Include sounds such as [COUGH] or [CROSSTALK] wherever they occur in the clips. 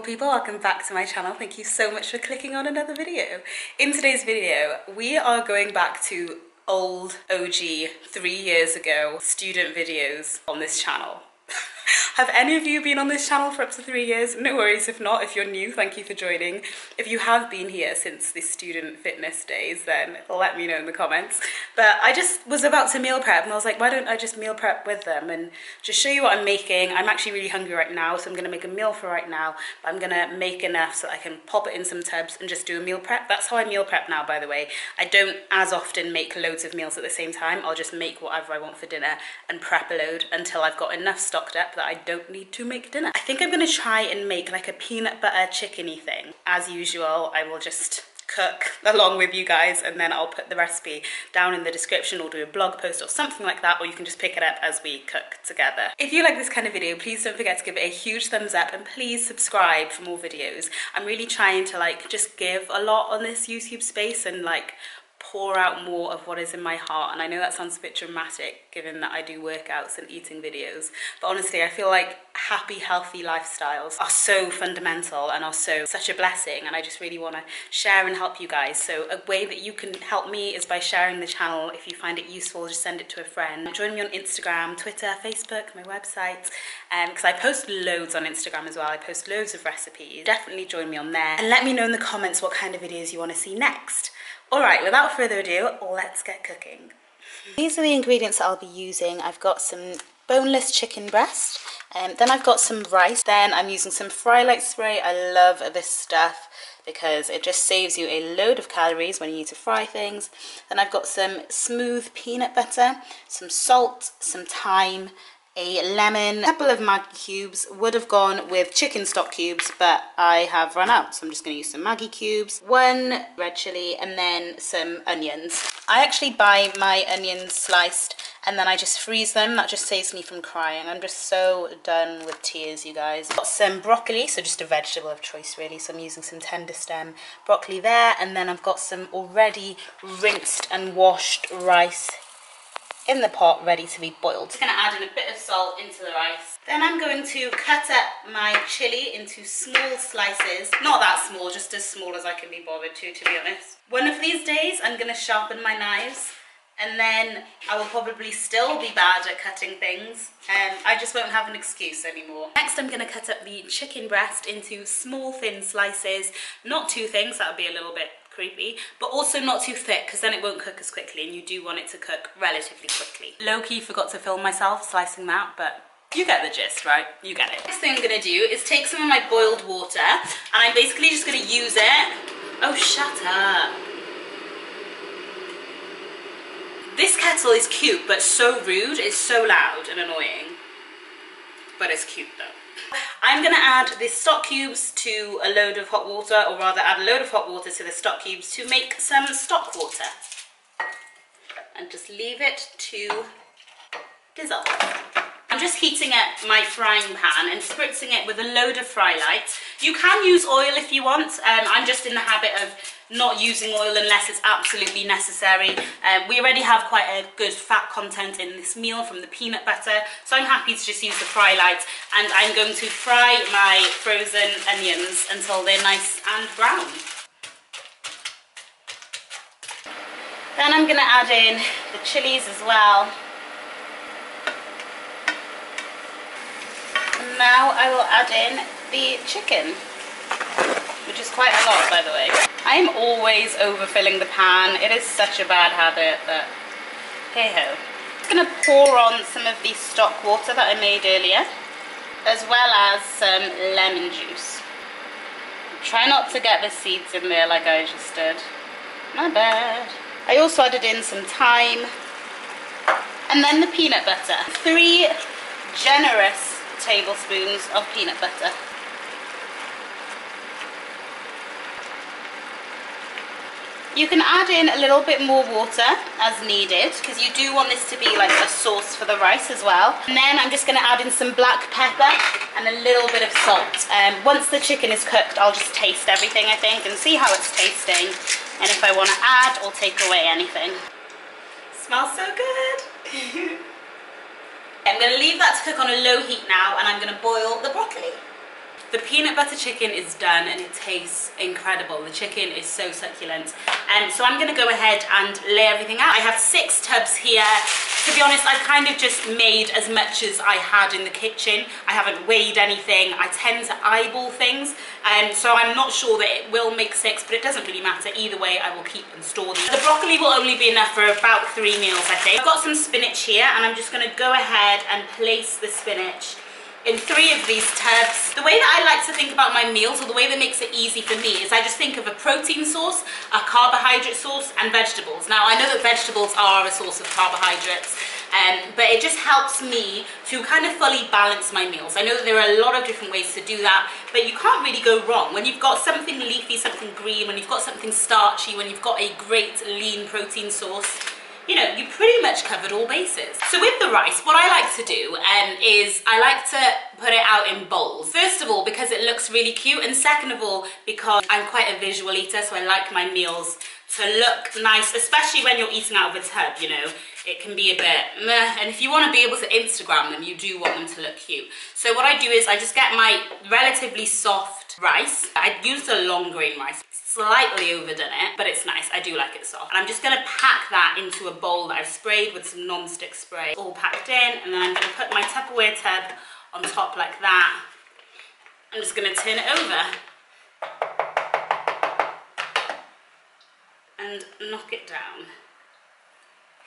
people, welcome back to my channel. Thank you so much for clicking on another video. In today's video, we are going back to old OG three years ago student videos on this channel. Have any of you been on this channel for up to three years? No worries if not, if you're new, thank you for joining. If you have been here since the student fitness days, then let me know in the comments. But I just was about to meal prep and I was like, why don't I just meal prep with them and just show you what I'm making. I'm actually really hungry right now, so I'm gonna make a meal for right now, but I'm gonna make enough so I can pop it in some tubs and just do a meal prep. That's how I meal prep now, by the way. I don't as often make loads of meals at the same time. I'll just make whatever I want for dinner and prep a load until I've got enough stocked up that I don't need to make dinner. I think I'm gonna try and make like a peanut butter chickeny thing. As usual, I will just cook along with you guys and then I'll put the recipe down in the description or do a blog post or something like that or you can just pick it up as we cook together. If you like this kind of video please don't forget to give it a huge thumbs up and please subscribe for more videos. I'm really trying to like just give a lot on this YouTube space and like pour out more of what is in my heart. And I know that sounds a bit dramatic given that I do workouts and eating videos, but honestly, I feel like happy, healthy lifestyles are so fundamental and are so such a blessing. And I just really want to share and help you guys. So a way that you can help me is by sharing the channel. If you find it useful, just send it to a friend. Join me on Instagram, Twitter, Facebook, my website, because um, I post loads on Instagram as well. I post loads of recipes. Definitely join me on there and let me know in the comments what kind of videos you want to see next. All right, without further ado, let's get cooking. These are the ingredients that I'll be using. I've got some boneless chicken breast, um, then I've got some rice. Then I'm using some Frylight spray. I love this stuff because it just saves you a load of calories when you need to fry things. Then I've got some smooth peanut butter, some salt, some thyme, a lemon, a couple of Maggi cubes, would have gone with chicken stock cubes, but I have run out, so I'm just gonna use some Maggi cubes, one red chili, and then some onions. I actually buy my onions sliced and then I just freeze them. That just saves me from crying. I'm just so done with tears, you guys. Got some broccoli, so just a vegetable of choice really. So I'm using some tender stem broccoli there, and then I've got some already rinsed and washed rice in the pot ready to be boiled. I'm just gonna add in a bit of salt into the rice. Then I'm going to cut up my chili into small slices. Not that small, just as small as I can be bothered to, to be honest. One of these days, I'm gonna sharpen my knives and then I will probably still be bad at cutting things. and I just won't have an excuse anymore. Next I'm gonna cut up the chicken breast into small thin slices. Not too thin, so that would be a little bit creepy, but also not too thick because then it won't cook as quickly and you do want it to cook relatively quickly. Low-key forgot to film myself slicing that, but you get the gist, right? You get it. Next thing I'm gonna do is take some of my boiled water and I'm basically just gonna use it. Oh, shut up. This kettle is cute, but so rude. It's so loud and annoying. But it's cute though. I'm gonna add the stock cubes to a load of hot water, or rather add a load of hot water to the stock cubes to make some stock water. And just leave it to dissolve. Just heating up my frying pan and spritzing it with a load of fry Frylight. You can use oil if you want. Um, I'm just in the habit of not using oil unless it's absolutely necessary. Um, we already have quite a good fat content in this meal from the peanut butter, so I'm happy to just use the Frylight and I'm going to fry my frozen onions until they're nice and brown. Then I'm going to add in the chilies as well. And now I will add in the chicken which is quite a lot by the way. I am always overfilling the pan. It is such a bad habit, but hey ho. I'm gonna pour on some of the stock water that I made earlier, as well as some lemon juice. Try not to get the seeds in there like I just did. My bad. I also added in some thyme, and then the peanut butter. Three generous tablespoons of peanut butter. You can add in a little bit more water as needed because you do want this to be like a sauce for the rice as well. And then I'm just going to add in some black pepper and a little bit of salt. Um, once the chicken is cooked, I'll just taste everything, I think, and see how it's tasting. And if I want to add or take away anything. Smells so good. [LAUGHS] I'm going to leave that to cook on a low heat now and I'm going to boil the broccoli. The peanut butter chicken is done and it tastes incredible. The chicken is so succulent. And um, so I'm gonna go ahead and lay everything out. I have six tubs here. To be honest, I've kind of just made as much as I had in the kitchen. I haven't weighed anything. I tend to eyeball things. And um, so I'm not sure that it will make six, but it doesn't really matter. Either way, I will keep and store. The broccoli will only be enough for about three meals, I think. I've got some spinach here and I'm just gonna go ahead and place the spinach in three of these tubs. The way that I like to think about my meals, or the way that makes it easy for me, is I just think of a protein source, a carbohydrate source, and vegetables. Now, I know that vegetables are a source of carbohydrates, um, but it just helps me to kind of fully balance my meals. I know that there are a lot of different ways to do that, but you can't really go wrong. When you've got something leafy, something green, when you've got something starchy, when you've got a great lean protein source, you know, you pretty much covered all bases. So with the rice, what I like to do um, is I like to put it out in bowls. First of all, because it looks really cute, and second of all, because I'm quite a visual eater, so I like my meals to look nice, especially when you're eating out of a tub, you know. It can be a bit meh, and if you want to be able to Instagram them, you do want them to look cute. So what I do is I just get my relatively soft rice. I use a long grain rice slightly overdone it, but it's nice. I do like it soft. And I'm just gonna pack that into a bowl that I've sprayed with some non-stick spray. All packed in, and then I'm gonna put my Tupperware tub on top like that. I'm just gonna turn it over. And knock it down.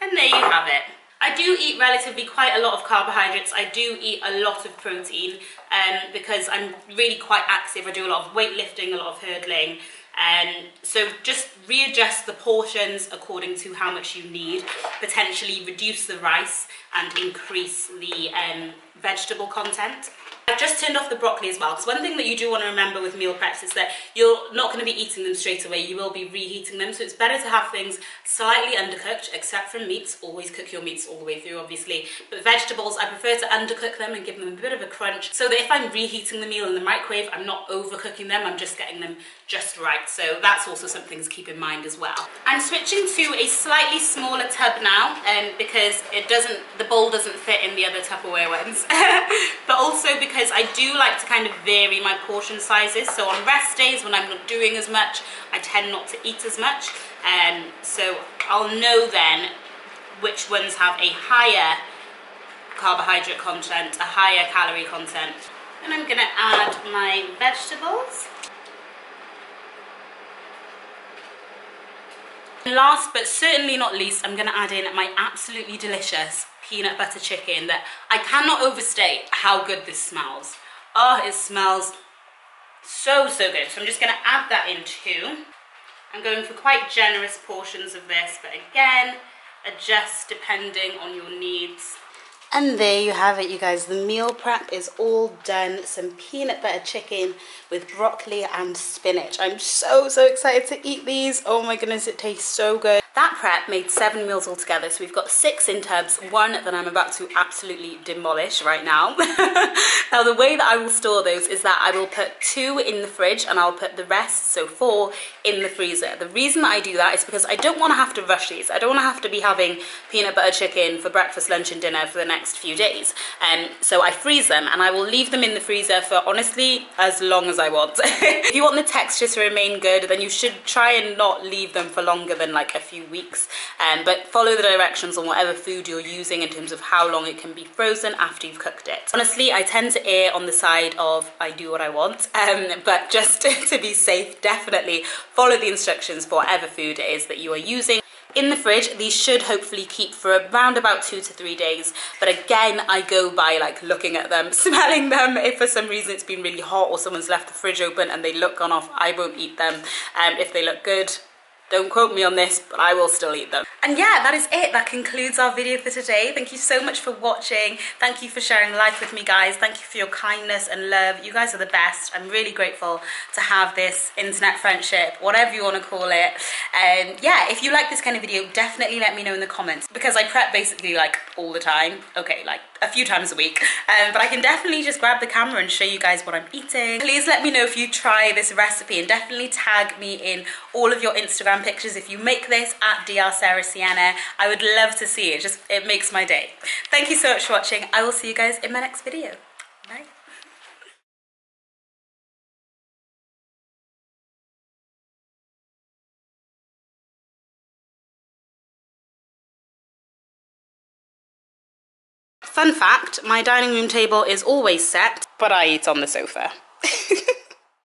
And there you have it. I do eat relatively quite a lot of carbohydrates. I do eat a lot of protein um, because I'm really quite active. I do a lot of weightlifting, a lot of hurdling. Um, so just readjust the portions according to how much you need, potentially reduce the rice and increase the um, vegetable content. I've just turned off the broccoli as well because one thing that you do want to remember with meal preps is that you're not going to be eating them straight away, you will be reheating them so it's better to have things slightly undercooked except for meats, always cook your meats all the way through obviously, but vegetables I prefer to undercook them and give them a bit of a crunch so that if I'm reheating the meal in the microwave I'm not overcooking them, I'm just getting them just right. So that's also something to keep in mind as well. I'm switching to a slightly smaller tub now um, because it doesn't, the bowl doesn't fit in the other Tupperware ones. [LAUGHS] But also because because I do like to kind of vary my portion sizes. So on rest days when I'm not doing as much, I tend not to eat as much. Um, so I'll know then which ones have a higher carbohydrate content, a higher calorie content. And I'm gonna add my vegetables. Last but certainly not least, I'm gonna add in my absolutely delicious peanut butter chicken that I cannot overstate how good this smells. Oh, it smells so, so good. So I'm just gonna add that in too. I'm going for quite generous portions of this, but again, adjust depending on your needs. And there you have it, you guys. The meal prep is all done. Some peanut butter chicken with broccoli and spinach. I'm so, so excited to eat these. Oh my goodness, it tastes so good. That prep made seven meals altogether. So we've got six in tubs, one that I'm about to absolutely demolish right now. [LAUGHS] now the way that I will store those is that I will put two in the fridge and I'll put the rest, so four, in the freezer. The reason that I do that is because I don't want to have to rush these. I don't want to have to be having peanut butter chicken for breakfast, lunch and dinner for the next few days. Um, so I freeze them and I will leave them in the freezer for honestly as long as I want. [LAUGHS] if you want the texture to remain good, then you should try and not leave them for longer than like a few weeks. Um, but follow the directions on whatever food you're using in terms of how long it can be frozen after you've cooked it. Honestly, I tend to err on the side of I do what I want, um, [LAUGHS] but just [LAUGHS] to be safe, definitely follow the instructions for whatever food it is that you are using in the fridge these should hopefully keep for around about two to three days but again I go by like looking at them [LAUGHS] smelling them if for some reason it's been really hot or someone's left the fridge open and they look gone off I won't eat them um, if they look good don't quote me on this, but I will still eat them. And yeah, that is it. That concludes our video for today. Thank you so much for watching. Thank you for sharing life with me, guys. Thank you for your kindness and love. You guys are the best. I'm really grateful to have this internet friendship, whatever you want to call it. And yeah, if you like this kind of video, definitely let me know in the comments because I prep basically like all the time. Okay, like a few times a week. Um, but I can definitely just grab the camera and show you guys what I'm eating. Please let me know if you try this recipe and definitely tag me in all of your Instagram pictures if you make this at Dr. Sienna. I would love to see it. Just it makes my day. Thank you so much for watching. I will see you guys in my next video. Bye. Fun fact, my dining room table is always set, but I eat on the sofa. [LAUGHS]